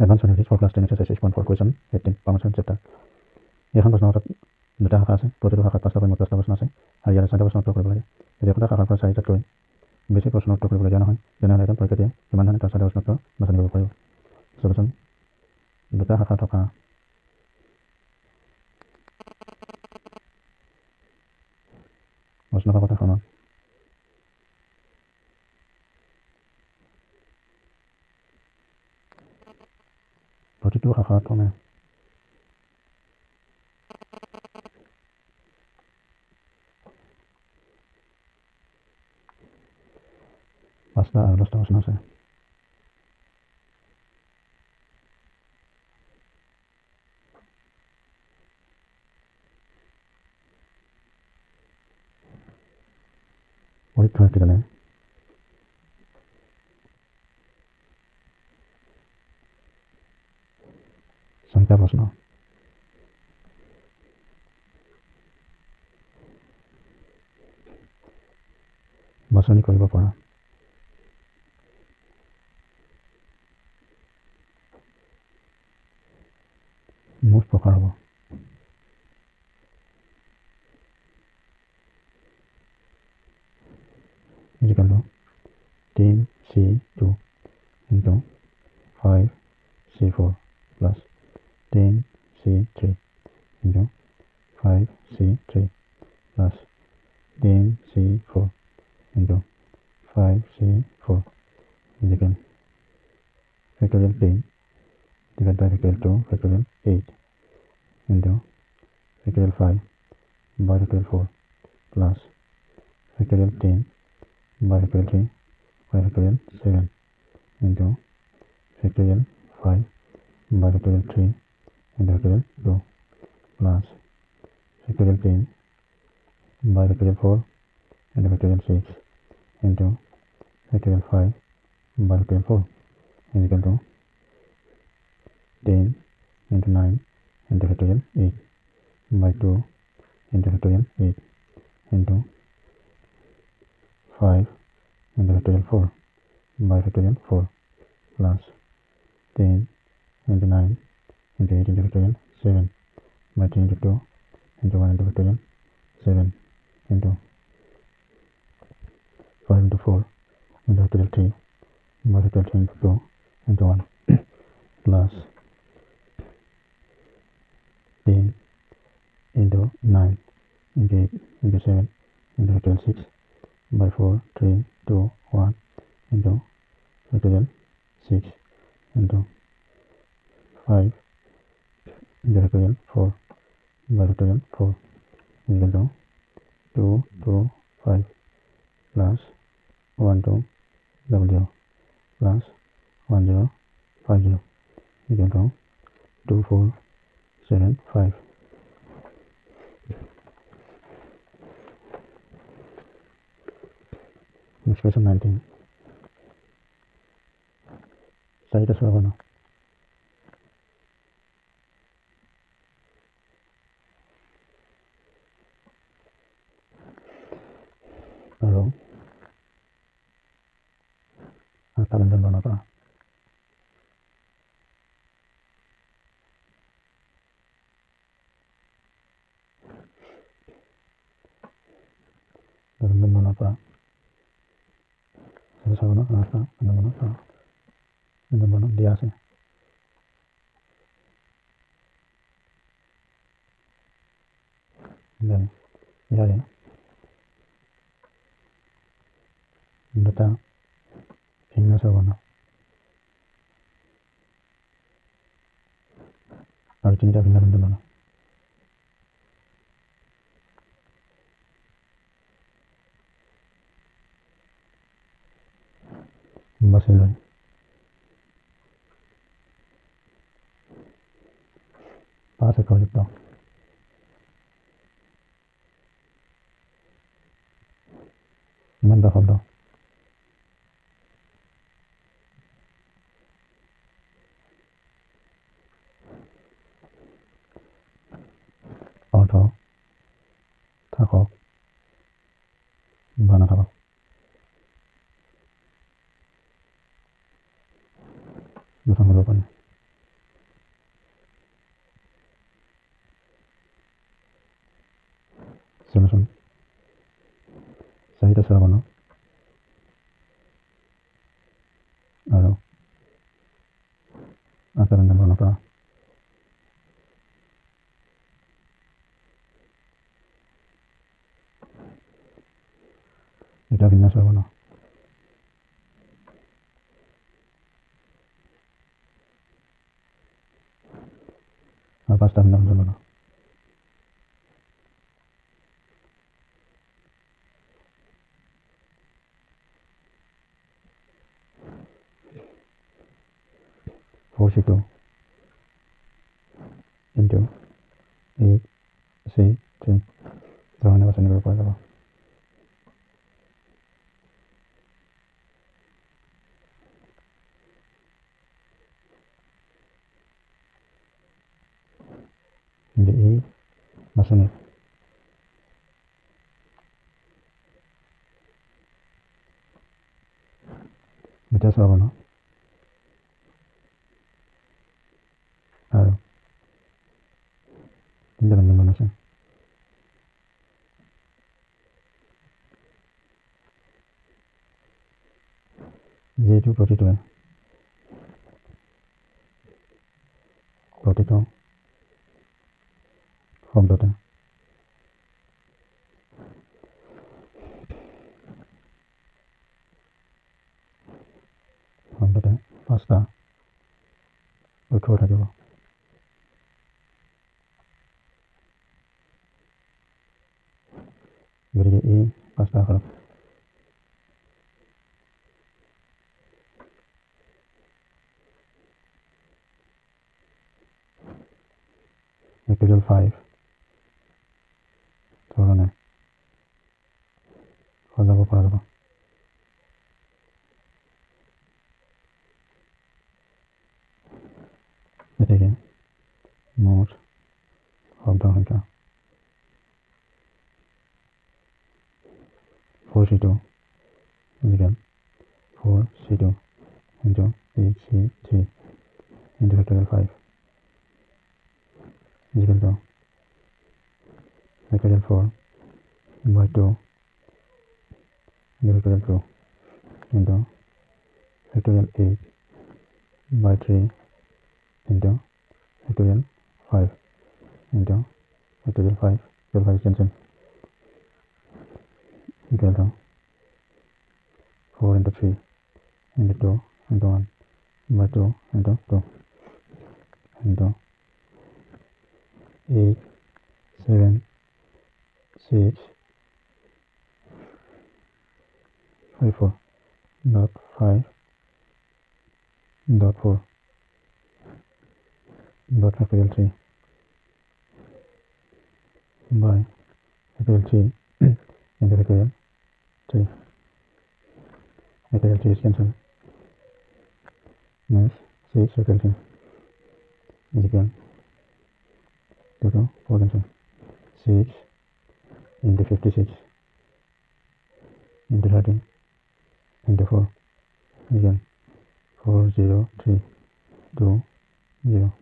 Advance for class ten exercise six point four question eighteen permission chapter এইখন প্ৰশ্ন তাত দুটা শাখা আছে প্ৰতিটো শাখাত পাঁচটা পইণ্ট দহটা প্ৰশ্ন আছে আৰু ইয়াত চাৰিটা প্ৰশ্ন উত্তৰ কৰিব লাগে যদি এটা শাখাৰ পৰা চাৰিটাতকৈ বেছি প্ৰশ্ন উত্তৰ কৰিবলগীয়া নহয় তেনেহ'লে এজন পৰীক্ষাৰ্থীয়ে কিমান ধৰণে তাৰ চাৰিটা প্ৰশ্ন উত্তৰ বাছনি কৰিব পাৰিব চাবচোন দুটা শাখা থকা প্ৰশ্ন কাকতখনত 腹止め。Basta, ahora estamos, no sé. Voy a que grados, ¿no? Masónico del Papá. Muspo Harbour. Llegando. By 3 by factorial 7 into factorial 5 by factorial 3 into factorial 2 plus factorial 10 by factorial 4 into factorial 6 into factorial 5 by factorial 4 is equal to 10 into 9 into factorial 8 by 2 into factorial 8 into 5 into factorial 4 by factorial 4 plus 10 into 9 into 8 into factorial 7 by 3 into 2 into 1 into factorial 7 into 5 into 4 into factorial 3 by factorial 3 into 2 into 1 plus 10 into 9 into 8 into 7 into factorial 6 by 4, 3, 2, 1 into factorial 6 into 5 into factorial 4 by factorial 4 is to 2, 2, 5 plus 1, 2, double 0 plus 1, 0, 5, 0 equal to 2, 4, 7, 5. Expreso Martin. Saito Sorgono. Pero... Ah, está vendiendo nota. சோழனும் லாஸ்ட்டாக இந்த பண்ணும் இந்த பண்ணும் தியாசு இந்த யாரு இந்த என்ன சோழனும் அடிச்சுட்டு அப்படின்னு இருந்தாலும் ng Barcelona. Para sa Tony Bismillahirrahmanirrahim. vastam nam zamana. Four should go into eight, C, لإيه مثلا بتسعة هنا أيوة إلا بالنسبة مثلا زيرو بوتو corredor. Biri i pastga qilib material 5 to'g'rini hozir bo'lib qoladi bu factorial 8 by 3 into factorial 5 into factorial 5 factorial 5 cancel equal to 4 into 3 into 2 into 1 by 2 into 2 into 8 7 6 5 4 not 5 dot 4 dot factorial 3 by factorial 3 into factorial 3 factorial 3 is cancelled. Minus 6 factorial 3 is equal to 2 4 cancel 6 into 56 into 13 into 4 again four zero three two zero